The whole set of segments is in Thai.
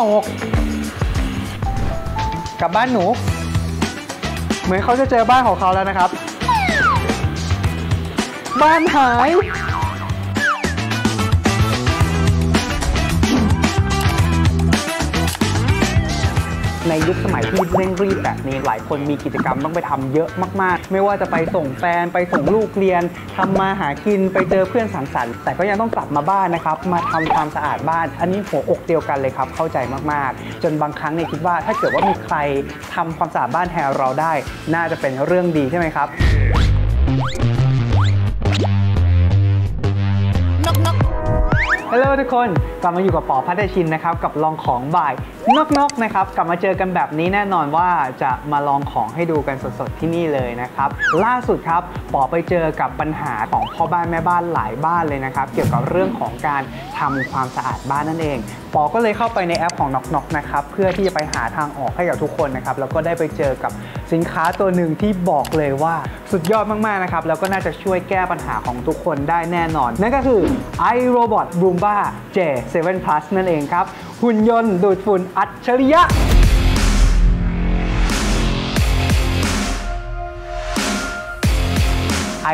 ตก กลับบ้านหนู เหมือนเขาจะเจอบ้านของเขาแล้วนะครับ บ้านหาย ในยุคสมัยที่เร่งรีบแบบนี้หลายคนมีกิจกรรมต้องไปทำเยอะมากๆ ไม่ว่าจะไปส่งแฟนไปส่งลูกเรียนทำมาหากินไปเจอเพื่อนสังสรรค์แต่ก็ยังต้องกลับมาบ้านนะครับ มาทำความสะอาดบ้าน อันนี้หัวอกเดียวกันเลยครับ เข้าใจมากๆ จนบางครั้งเนี่ยคิดว่าถ้าเกิดว่ามีใครทำความสะอาดบ้านแทนเราได้ น่าจะเป็นเรื่องดีใช่ไหมครับ ลโหลทุกคนกลับมาอยู่กับปอพัทชินนะครับกับลองของบ่ายนกนกๆนะครับกลับมาเจอกันแบบนี้แน่นอนว่าจะมาลองของให้ดูกันสดๆที่นี่เลยนะครับล่าสุดครับปอไปเจอกับปัญหาของพ่อบ้านแม่บ้านหลายบ้านเลยนะครับเกี่ยวกับเรื่องของการทำความสะอาดบ้านนั่นเองปอก็เลยเข้าไปในแอปของนกนกนะครับเพื่อที่จะไปหาทางออกให้กับทุกคนนะครับแล้วก็ได้ไปเจอกับ สินค้าตัวหนึ่งที่บอกเลยว่าสุดยอดมากๆนะครับ แล้วก็น่าจะช่วยแก้ปัญหาของทุกคนได้แน่นอน นั่นก็คือ iRobot Roomba J7 Plus นั่นเองครับ หุ่นยนต์ดูดฝุ่นอัจฉริยะ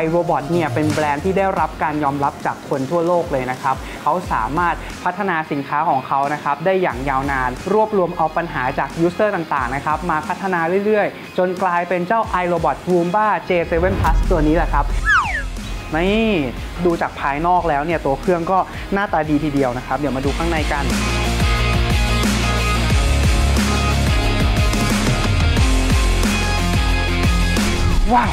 iRobot เนี่ยเป็นแบรนด์ที่ได้รับการยอมรับจากคนทั่วโลกเลยนะครับเขาสามารถพัฒนาสินค้าของเขานะครับได้อย่างยาวนาน รวบรวมเอาปัญหาจากยูเซอร์ต่างๆนะครับมาพัฒนาเรื่อยๆ จนกลายเป็นเจ้า iRobot Roomba J7 Plus ตัวนี้แหละครับนี่ดูจากภายนอกแล้วเนี่ยตัวเครื่องก็หน้าตาดีทีเดียวนะครับ เดี๋ยวมาดูข้างในกันว้าว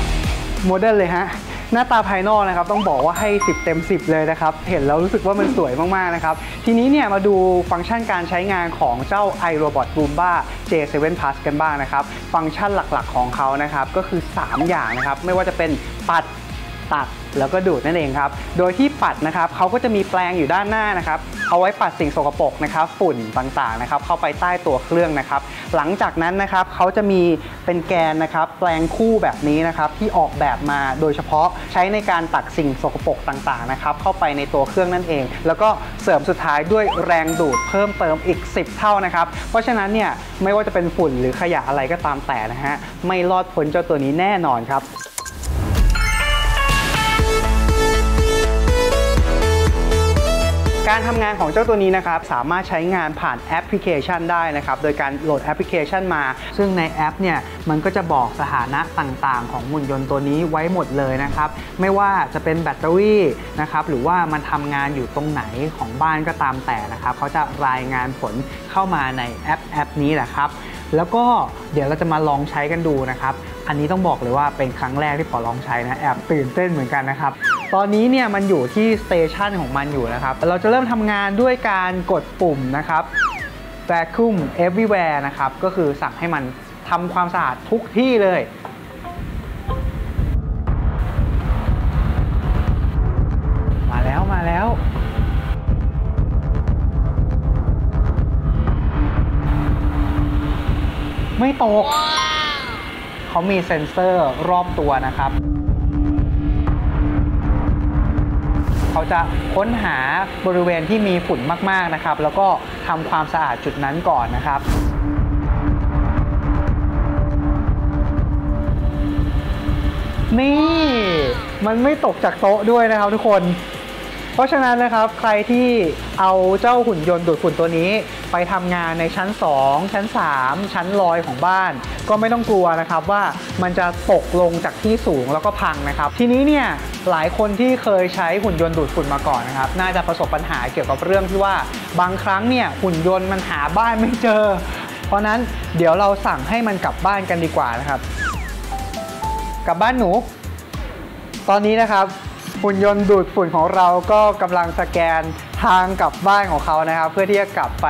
โมเดิร์นเลยฮะ หน้าตาภายนอกนะครับต้องบอกว่าให้ 10 เต็ม 10 เลยนะครับ เห็นแล้วรู้สึกว่ามันสวยมากๆนะครับ ทีนี้เนี่ยมาดูฟังก์ชันการใช้งานของเจ้า iRobot Roomba J7 Plus กันบ้างนะครับ ฟังก์ชันหลักๆของเขานะครับก็คือ 3 อย่างนะครับ ไม่ว่าจะเป็นปัดตัด แล้วก็ดูดนั่นเองครับ โดยที่ปัดนะครับเขาก็จะมีแปรงอยู่ด้านหน้านะครับ เอาไว้ปัดสิ่งสกปรกนะครับฝุ่นต่างๆนะครับเข้าไปใต้ตัวเครื่องนะครับ หลังจากนั้นนะครับเขาจะมีเป็นแกนนะครับแปรงคู่แบบนี้นะครับที่ออกแบบมาโดยเฉพาะใช้ในการตักสิ่งสกปรกต่างๆนะครับเข้าไปในตัวเครื่องนั่นเอง แล้วก็เสริมสุดท้ายด้วยแรงดูดเพิ่มเติมอีก 10 เท่านะครับ เพราะฉะนั้นเนี่ยไม่ว่าจะเป็นฝุ่นหรือขยะอะไรก็ตามแต่นะฮะไม่รอดพ้นเจ้าตัวนี้แน่นอนครับ การทำงานของเจ้าตัวนี้นะครับสามารถใช้งานผ่านแอปพลิเคชันได้นะครับโดยการโหลดแอปพลิเคชันมา ซึ่งในแอปเนี่ยมันก็จะบอกสถานะต่างๆ ของหุ่นยนต์ตัวนี้ไว้หมดเลยนะครับไม่ว่าจะเป็นแบตเตอรี่นะครับหรือว่ามันทำงานอยู่ตรงไหนของบ้านก็ตามแต่นะครับเขาจะรายงานผลเข้ามาในแอปแอปนี้แหละครับแล้วก็เดี๋ยวเราจะมาลองใช้กันดูนะครับ อันนี้ต้องบอกเลยว่าเป็นครั้งแรกที่ปอลองใช้นะแอบตื่นเต้นเหมือนกันนะครับ ตอนนี้เนี่ยมันอยู่ที่สเตชันของมันอยู่นะครับ เราจะเริ่มทำงานด้วยการกดปุ่มนะครับ vacuum everywhere นะครับ ก็คือสั่งให้มันทำความสะอาดทุกที่เลยมาแล้วมาแล้วไม่ตก เขามีเซ็นเซอร์รอบตัวนะครับ เขาจะค้นหาบริเวณที่มีฝุ่นมากๆนะครับ แล้วก็ทำความสะอาดจุดนั้นก่อนนะครับนี่ มันไม่ตกจากโต๊ะด้วยนะครับทุกคน เพราะฉะนั้นนะครับใครที่เอาเจ้าหุ่นยนต์ดูดฝุ่นตัวนี้ ไปทำงานในชั้น 2 ชั้น 3 ชั้นลอยของบ้าน ก็ไม่ต้องกลัวนะครับว่ามันจะตกลงจากที่สูงแล้วก็พังนะครับ ทีนี้เนี่ยหลายคนที่เคยใช้หุ่นยนต์ดูดฝุ่นมาก่อนนะครับน่าจะประสบปัญหาเกี่ยวกับเรื่องที่ว่าบางครั้งเนี่ยหุ่นยนต์มันหาบ้านไม่เจอ เพราะนั้นเดี๋ยวเราสั่งให้มันกลับบ้านกันดีกว่านะครับ กลับบ้านหนู ตอนนี้นะครับ หุ่นยนต์ดูดฝุ่นของเราก็กำลังสแกนทางกลับบ้านของเขานะครับ เพื่อที่จะกลับไป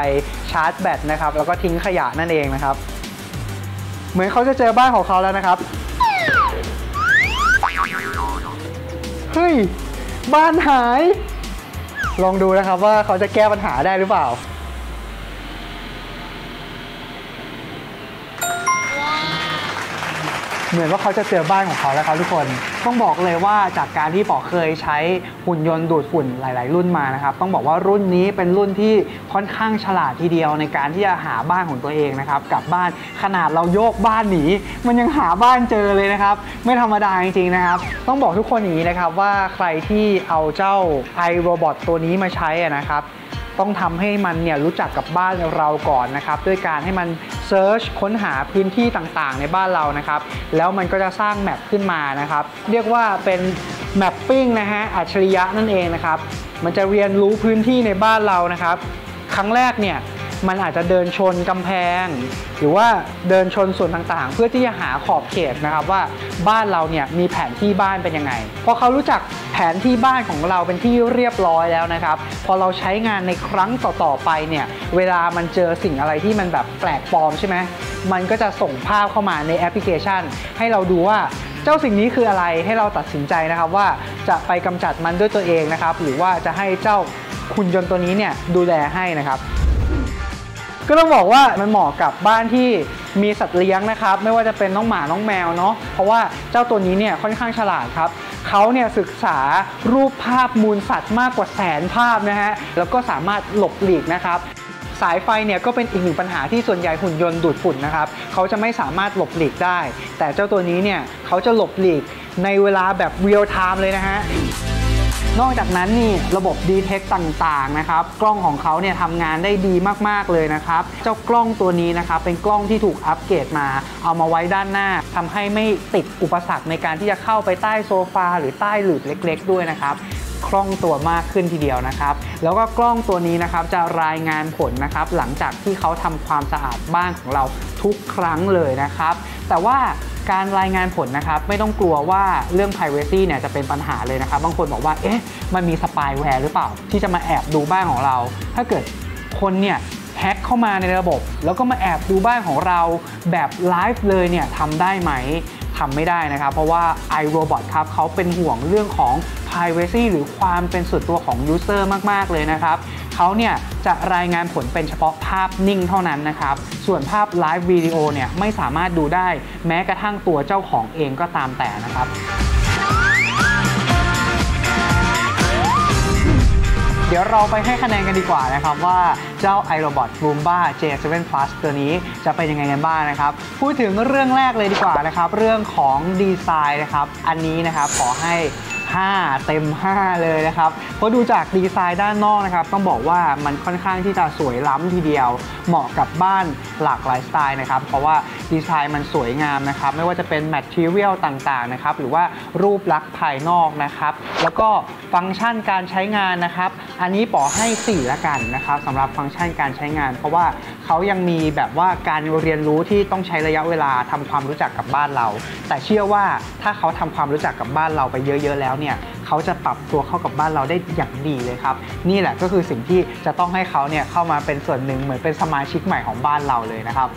ชาร์จแบตนะครับ แล้วก็ทิ้งขยะนั่นเองนะครับ เหมือนเขาจะเจอบ้านของเขาแล้วนะครับเฮ้ยบ้านหาย ลองดูนะครับว่าเขาจะแก้ปัญหาได้หรือเปล่า เหมือนว่าเขาจะเจอบ้านของเขาแล้วครับทุกคน ต้องบอกเลยว่าจากการที่ปอเคยใช้หุ่นยนต์ดูดฝุ่นหลาย ๆ รุ่นมานะครับ ต้องบอกว่ารุ่นนี้เป็นรุ่นที่ค่อนข้างฉลาดทีเดียวในการที่จะหาบ้านของตัวเองนะครับกลับบ้านขนาดเราโยกบ้านหนีมันยังหาบ้านเจอเลยนะครับ ไม่ธรรมดาจริง ๆ นะครับ ต้องบอกทุกคนอย่างนี้นะครับว่าใครที่เอาเจ้า iRobot ตัวนี้มาใช้นะครับ ต้องทำให้มันเนี่ยรู้จักกับบ้านเราก่อนนะครับด้วยการให้มันเซิร์ชค้นหาพื้นที่ต่างๆ ในบ้านเรานะครับแล้วมันก็จะสร้างแมปขึ้นมานะครับเรียกว่าเป็นแมปปิ้งนะฮะอัจฉริยะนั่นเองนะครับมันจะเรียนรู้พื้นที่ในบ้านเรานะครับ ครั้งแรกเนี่ย มันอาจจะเดินชนกำแพง หรือว่าเดินชนส่วนต่างๆ เพื่อที่จะหาขอบเขตนะครับว่าบ้านเราเนี่ยมีแผนที่บ้านเป็นยังไงพอเขารู้จักแผนที่บ้านของเราเป็นที่เรียบร้อยแล้วนะครับ พอเราใช้งานในครั้งต่อๆไปเนี่ยเวลามันเจอสิ่งอะไรที่มันแบบแปลกปลอมใช่ไหมมันก็จะส่งภาพเข้ามาในแอปพลิเคชัน ให้เราดูว่าเจ้าสิ่งนี้คืออะไรให้เราตัดสินใจนะครับว่าจะไปกำจัดมันด้วยตัวเองนะครับ หรือว่าจะให้เจ้าคุณยนต์ตัวนี้เนี่ยดูแลให้นะครับ ก็ต้องบอกว่ามันเหมาะกับบ้านที่มีสัตว์เลี้ยงนะครับ ไม่ว่าจะเป็นน้องหมาน้องแมวเนาะเพราะว่าเจ้าตัวนี้เนี่ยค่อนข้างฉลาดครับเขาเนี่ยศึกษารูปภาพมูลสัตว์มากกว่าแสนภาพนะฮะแล้วก็สามารถหลบหลีกนะครับสายไฟเนี่ยก็เป็นอีกหนึ่งปัญหาที่ส่วนใหญ่หุ่นยนต์ดูดฝุ่นนะครับเขาจะไม่สามารถหลบหลีกได้ แต่เจ้าตัวนี้เนี่ยเขาจะหลบหลีกในเวลาแบบ real time เลยนะฮะ นอกจากนั้นนี่ระบบ d t e c t ต่างๆนะครับ กล้องของเขาเนี่ยทำงานได้ดีมากๆเลยนะครับ เจ้ากล้องตัวนี้นะครับเป็นกล้องที่ถูกอัปเกรดมา เอามาไว้ด้านหน้าทำให้ไม่ติดอุปสรรคในการที่จะเข้าไปใต้โซฟาหรือใต้หลืบเล็ก ๆ ด้วยนะครับคล่องตัวมากขึ้นทีเดียวนะครับ แล้วก็กล้องตัวนี้นะครับจะรายงานผลนะครับหลังจากที่เขาทำความสะอาดบ้านของเราทุกครั้งเลยนะครับ แต่ว่า การรายงานผลนะครับไม่ต้องกลัวว่าเรื่อง Privacy เนี่ยจะเป็นปัญหาเลยนะครับ บางคนบอกว่าเอ๊ะมันมี spyware หรือเปล่า ที่จะมาแอบดูบ้านของเรา ถ้าเกิดคนเนี่ย hack เข้ามาในระบบ แล้วก็มาแอบดูบ้านของเราแบบไลฟ์เลยเนี่ยทำได้ไหม ทำไม่ได้นะครับ เพราะว่า iRobot ครับเขาเป็นห่วงเรื่องของ Privacy หรือความเป็นส่วนตัวของ User มาก ๆ เลยนะครับเขาเนี่ยจะรายงานผลเป็นเฉพาะภาพนิ่งเท่านั้นนะครับ ส่วนภาพไลฟ์วิดีโอเนี่ยไม่สามารถดูได้ แม้กระทั่งตัวเจ้าของเองก็ตามแต่นะครับ ดี๋ยวเราไปให้คะแนนกันดีกว่านะครับว่าเจ้า iRobot Roomba J7 Plus ตัวนี้จะเป็นยังไงกันบ้างนะครับ พูดถึงเรื่องแรกเลยดีกว่านะครับ เรื่องของดีไซน์นะครับ อันนี้นะครับขอให้ 5 เต็ม 5 เลยนะครับ เพราะดูจากดีไซน์ด้านนอกนะครับ ต้องบอกว่ามันค่อนข้างที่จะสวยล้ำทีเดียว เหมาะกับบ้านหลากหลายสไตล์นะครับ เพราะว่าดีไซน์มันสวยงามนะครับ ไม่ว่าจะเป็น material ต่างๆนะครับ หรือว่ารูปลักษณ์ภายนอกนะครับ แล้วก็ฟังก์ชันการใช้งานนะครับ อันนี้ปอให้ 4 ละกันนะครับสำหรับฟังก์ชันการใช้งาน เพราะว่าเขายังมีแบบว่าการเรียนรู้ที่ต้องใช้ระยะเวลาทำความรู้จักกับบ้านเรา แต่เชื่อว่าถ้าเขาทำความรู้จักกับบ้านเราไปเยอะ ๆ แล้วเนี่ยเขาจะปรับตัวเข้ากับบ้านเราได้อย่างดีเลยครับ นี่แหละก็คือสิ่งที่จะต้องให้เขาเนี่ยเข้ามาเป็นส่วนหนึ่งเหมือนเป็นสมาชิกใหม่ของบ้านเราเลยนะครับ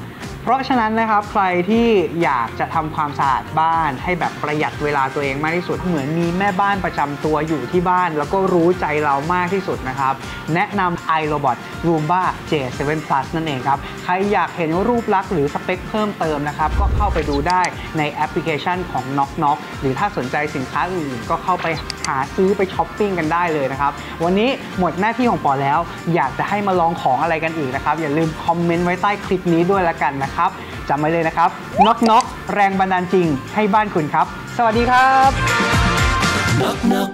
เพราะฉะนั้นนะครับใครที่อยากจะทำความสะอาดบ้าน ให้แบบประหยัดเวลาตัวเองมากที่สุดเหมือนมีแม่บ้านประจำตัวอยู่ที่บ้าน แล้วก็รู้ใจเรามากที่สุดนะครับ แนะนำ iRobot Roomba J7 Plus นั่นเองครับ ใครอยากเห็นรูปลักษณ์หรือสเปคเพิ่มเติมนะครับ ก็เข้าไปดูได้ในแอปพลิเคชันของ NocNoc หรือถ้าสนใจสินค้าอื่นก็เข้าไปหาซื้อไปช้อปปิ้งกันได้เลยนะครับ วันนี้หมดหน้าที่ของปอแล้ว อยากจะให้มาลองของอะไรกันอีกนะครับ อย่าลืม comment ไว้ใต้คลิปนี้ด้วยละกันนะครับจำไว้เลยนะครับ NocNoc แรงบันดาลจริงให้บ้านคุณครับ สวัสดีครับ knock knock